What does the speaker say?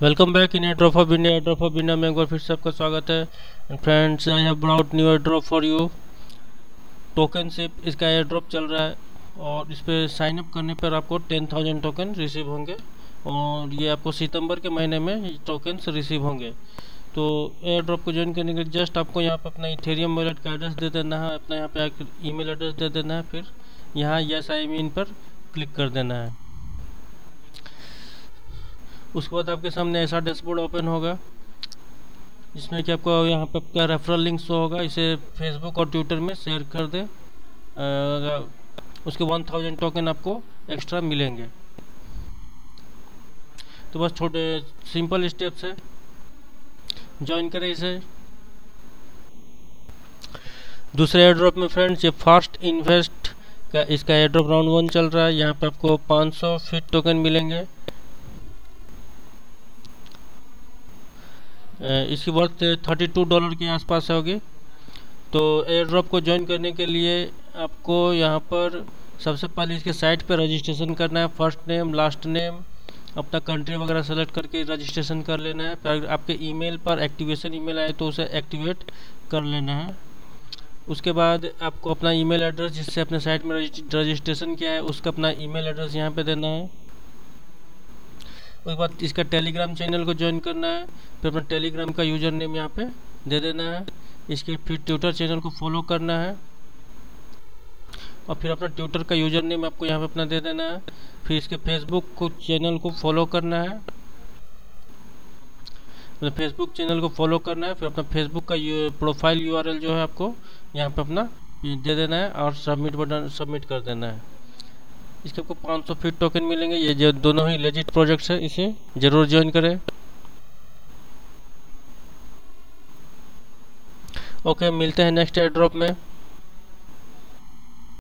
Welcome back in airdrop of India airdrop of India में एक बार फिर से आपका स्वागत है। Friends I have brought new airdrop for you tokenship इसका एड्रॉप चल रहा है। और इस पर साइन अप करने पर आपको टेन थाउज़ेंड टोकन रिसीव होंगे। और ये आपको सितंबर के महीने में टोकन्स रिसीव होंगे। तो एयर ड्रॉप को ज्वाइन करने के लिए जस्ट आपको यहाँ पर अपना इथेरियम वॉलेट का एड्रेस दे देना है। अपना यहाँ पे ईमेल एड्रेस दे देना है। फिर यहाँ यस आई मीन पर क्लिक कर देना है। उसके बाद आपके सामने ऐसा डैशबोर्ड ओपन होगा, जिसमें कि आपको यहाँ पे आपका रेफरल लिंक शो होगा, इसे फेसबुक और ट्विटर में शेयर कर दें। उसके वन थाउज़ेंड टोकन आपको एक्स्ट्रा मिलेंगे। तो बस छोटे सिंपल स्टेप्स है। ज्वाइन करें इसे। दूसरे एयरड्रॉप में फ्रेंड्स ये फास्ट इन्वेस्ट का, इसका एयरड्रॉप राउंड वन चल रहा है। यहाँ पे आपको 500 फिट टोकन मिलेंगे। इसकी वर्थ 32 डॉलर के आसपास होगी तो एयर ड्रॉप को ज्वाइन करने के लिए आपको यहाँ पर सबसे पहले इसके साइट पर रजिस्ट्रेशन करना है। फ़र्स्ट नेम लास्ट नेम अपना कंट्री वगैरह सेलेक्ट करके रजिस्ट्रेशन कर लेना है। फिर आपके ईमेल पर एक्टिवेशन ईमेल आए तो उसे एक्टिवेट कर लेना है। उसके बाद आपको अपना ईमेल एड्रेस जिससे अपने साइट में रजिस्ट्रेशन किया है, उसका अपना ईमेल एड्रेस यहाँ पे देना है। उसके बाद इसका टेलीग्राम चैनल को ज्वाइन करना है, फिर अपना टेलीग्राम का यूज़र नेम यहाँ पे दे देना है, इसके फिर ट्विटर चैनल को फॉलो करना है, और फिर अपना ट्विटर का यूज़र नेम आपको यहाँ पे अपना दे देना है, फिर इसके फेसबुक को चैनल को फॉलो करना है मतलब फेसबुक चैनल को फॉलो करना है, फिर अपना फेसबुक का प्रोफ़ाइल यूआरएल जो है आपको यहाँ पे अपना दे देना है और सबमिट बटन सबमिट कर देना है। इसके आपको 500 फीट टोकन मिलेंगे। ये जो दोनों ही लेजिट प्रोजेक्ट्स है, इसे ज़रूर ज्वाइन करें। ओके मिलते हैं नेक्स्ट एयर ड्रॉप में।